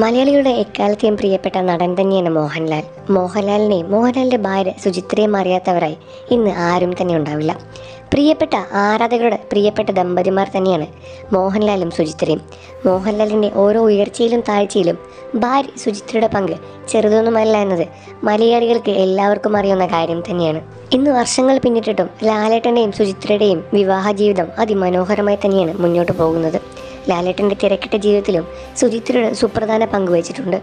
മലയാളികളുടെ എക്കാലത്തെയും പ്രിയപ്പെട്ട നടൻ തന്നെയാണ് മോഹൻലാൽ. മോഹൻലാലിനെയും മോഹൻലാലിന്റെ ഭാര്യ സുചിത്രയും അറിയാത്തവരായി ഇന്ന് ആരും തന്നെ ഉണ്ടാവില്ല. പ്രിയപ്പെട്ട ആരാധകരുടെ പ്രിയപ്പെട്ട ദമ്പതിമാർ തന്നെയാണ് മോഹൻലാലും സുചിത്രയും. മോഹൻലാലിന്റെ ഓരോ ഉയർച്ചയിലും താഴ്ചയിലും ഭാര്യ സുചിത്രയുടെ പങ്ക് ചെറുതൊന്നുമല്ല എന്നത് മലയാളികൾക്ക് എല്ലാവർക്കും അറിയുന്ന കാര്യം തന്നെയാണ്. ഇന്ന് വർഷങ്ങൾ പിന്നിട്ടിട്ടും ലാലേട്ടന്റെയും സുചിത്രയുടെയും വിവാഹ ജീവിതം അതിമനോഹരമായി തന്നെയാണ് മുന്നോട്ട് പോകുന്നത്. ലാലേട്ടന്റെ തിരക്കിട്ട ജീവിതത്തിലും സുചിത്രയുടെ സുപ്രധാന പങ്ക് വഹിച്ചിട്ടുണ്ട്.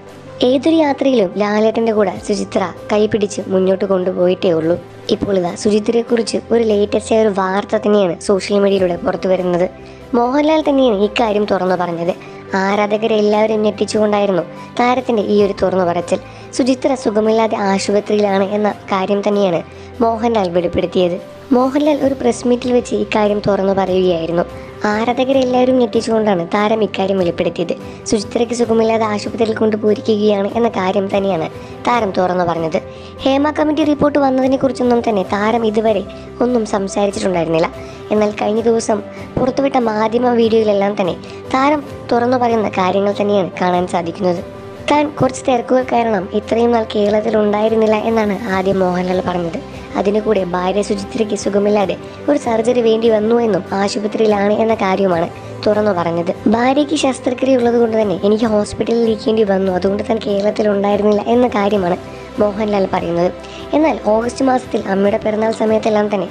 ഏതൊരു യാത്രയിലും ലാലേട്ടന്റെ കൂടെ സുചിത്ര കൈപിടിച്ച് മുന്നോട്ട് കൊണ്ടുപോയിട്ടേ ഉള്ളൂ. ഇപ്പോൾ ഇതാ സുചിത്രയെക്കുറിച്ച് ഒരു ലേറ്റസ്റ്റ് ആയ ഒരു വാർത്ത തന്നെയാണ് സോഷ്യൽ മീഡിയയിലൂടെ പുറത്തു വരുന്നത്. മോഹൻലാൽ തന്നെയാണ് ഇക്കാര്യം തുറന്നു പറഞ്ഞത്. ആരാധകരെ എല്ലാവരും ഞെട്ടിച്ചുകൊണ്ടായിരുന്നു താരത്തിന്റെ ഈ ഒരു തുറന്നു പറച്ചിൽ. സുചിത്ര സുഖമില്ലാതെ ആശുപത്രിയിലാണ് എന്ന കാര്യം തന്നെയാണ് മോഹൻലാൽ വെളിപ്പെടുത്തിയത്. മോഹൻലാൽ ഒരു പ്രസ് മീറ്റിൽ വെച്ച് ഇക്കാര്യം തുറന്നു പറയുകയായിരുന്നു. ആരാധകരെല്ലാവരും ഞെട്ടിച്ചുകൊണ്ടാണ് താരം ഇക്കാര്യം വെളിപ്പെടുത്തിയത്. സുചിത്രയ്ക്ക് സുഖമില്ലാതെ ആശുപത്രിയിൽ കൊണ്ടുപോയിരിക്കുകയാണ് എന്ന കാര്യം തന്നെയാണ് താരം തുറന്നു പറഞ്ഞത്. ഹേമ കമ്മിറ്റി റിപ്പോർട്ട് വന്നതിനെ കുറിച്ചൊന്നും തന്നെ താരം ഇതുവരെ ഒന്നും സംസാരിച്ചിട്ടുണ്ടായിരുന്നില്ല. എന്നാൽ കഴിഞ്ഞ ദിവസം പുറത്തുവിട്ട മാധ്യമ വീഡിയോയിലെല്ലാം തന്നെ താരം തുറന്നു പറയുന്ന കാര്യങ്ങൾ തന്നെയാണ് കാണാൻ സാധിക്കുന്നത്. താൻ കുറച്ച് തിരക്കുകൾ കാരണം ഇത്രയും നാൾ കേരളത്തിൽ ഉണ്ടായിരുന്നില്ല എന്നാണ് ആദ്യം മോഹൻലാൽ പറഞ്ഞത്. അതിനു കൂടെ ഭാര്യ സുചിത്രയ്ക്ക് സുഖമില്ലാതെ ഒരു സർജറി വേണ്ടി വന്നു എന്നും ആശുപത്രിയിലാണ് എന്ന കാര്യമാണ് തുറന്നു പറഞ്ഞത്. ഭാര്യയ്ക്ക് ശസ്ത്രക്രിയ ഉള്ളത് കൊണ്ട് തന്നെ എനിക്ക് ഹോസ്പിറ്റലിൽ ഇരിക്കേണ്ടി വന്നു. അതുകൊണ്ട് തന്നെ കേരളത്തിൽ ഉണ്ടായിരുന്നില്ല എന്ന കാര്യമാണ് മോഹൻലാൽ പറയുന്നത്. എന്നാൽ ഓഗസ്റ്റ് മാസത്തിൽ അമ്മയുടെ പിറന്നാൾ സമയത്തെല്ലാം തന്നെ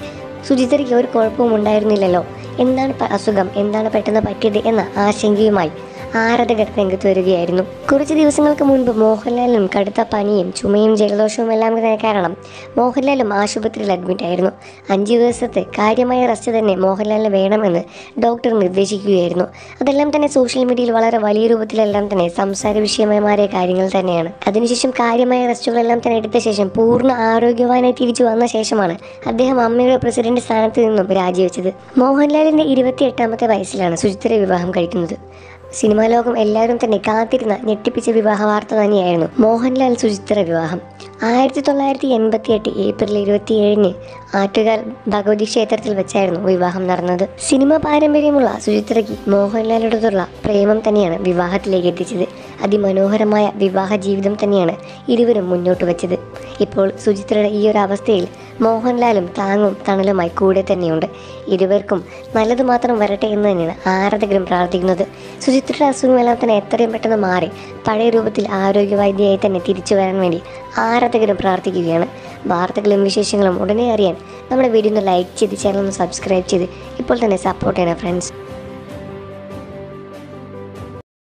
സുചിത്രയ്ക്ക് ഒരു കുഴപ്പവും ഉണ്ടായിരുന്നില്ലല്ലോ. എന്താണ് അസുഖം? എന്താണ് പെട്ടെന്ന് പറ്റിയത് എന്ന ആശങ്കയുമായി ആരാധകർ രംഗത്ത് വരികയായിരുന്നു. കുറച്ച് ദിവസങ്ങൾക്ക് മുൻപ് മോഹൻലാലിനും കടുത്ത പനിയും ചുമയും ജലദോഷവും എല്ലാം കാരണം മോഹൻലാലും ആശുപത്രിയിൽ അഡ്മിറ്റായിരുന്നു അഞ്ച് ദിവസത്തെ കാര്യമായ റെസ്റ്റ് തന്നെ മോഹൻലാലിന് വേണമെന്ന് ഡോക്ടർ നിർദ്ദേശിക്കുകയായിരുന്നു. അതെല്ലാം തന്നെ സോഷ്യൽ മീഡിയയിൽ വളരെ വലിയ രൂപത്തിലെല്ലാം തന്നെ സംസാര വിഷയമായി മാറിയ കാര്യങ്ങൾ തന്നെയാണ്. അതിനുശേഷം കാര്യമായ റെസ്റ്റുകളെല്ലാം തന്നെ എടുത്ത ശേഷം പൂർണ ആരോഗ്യവാനായി തിരിച്ചു വന്ന ശേഷമാണ് അദ്ദേഹം അമ്മയുടെ പ്രസിഡന്റ് സ്ഥാനത്ത് നിന്നും രാജിവെച്ചത്. മോഹൻലാലിന്റെ ഇരുപത്തി എട്ടാമത്തെ വയസ്സിലാണ് സുചിത്ര വിവാഹം കഴിക്കുന്നത്. സിനിമാ ലോകം എല്ലാവരും തന്നെ കാത്തിരുന്ന ഞെട്ടിപ്പിച്ച വിവാഹ വാർത്ത തന്നെയായിരുന്നു മോഹൻലാൽ സുചിത്ര വിവാഹം. ആയിരത്തി തൊള്ളായിരത്തി എൺപത്തി എട്ട് ഏപ്രിൽ ഇരുപത്തിയേഴിന് ആറ്റുകാൽ ഭഗവതി ക്ഷേത്രത്തിൽ വെച്ചായിരുന്നു വിവാഹം നടന്നത്. സിനിമ പാരമ്പര്യമുള്ള സുചിത്രയ്ക്ക് മോഹൻലാലിനോടുള്ള പ്രേമം തന്നെയാണ് വിവാഹത്തിലേക്ക് എത്തിച്ചത്. അതിമനോഹരമായ വിവാഹ ജീവിതം തന്നെയാണ് ഇരുവരും മുന്നോട്ട് വെച്ചത്. ഇപ്പോൾ സുചിത്രയുടെ ഈ ഒരു അവസ്ഥയിൽ മോഹൻലാലും താങ്ങും തണലുമായി കൂടെ തന്നെയുണ്ട്. ഇരുവർക്കും നല്ലത് മാത്രം വരട്ടെ എന്ന് തന്നെയാണ് ആരാധകരും പ്രാർത്ഥിക്കുന്നത്. സുചിത്രയുടെ അസുഖമെല്ലാം തന്നെ എത്രയും പെട്ടെന്ന് മാറി പഴയ രൂപത്തിൽ ആരോഗ്യവൈദ്യയായി തന്നെ തിരിച്ചു വരാൻ വേണ്ടി ആരാധകരും പ്രാർത്ഥിക്കുകയാണ്. വാർത്തകളും വിശേഷങ്ങളും ഉടനെ അറിയാൻ നമ്മുടെ വീഡിയോ ഒന്ന് ലൈക്ക് ചെയ്ത് ചാനൽ ഒന്ന് സബ്സ്ക്രൈബ് ചെയ്ത് ഇപ്പോൾ തന്നെ സപ്പോർട്ട് ചെയ്യണം ഫ്രണ്ട്സ്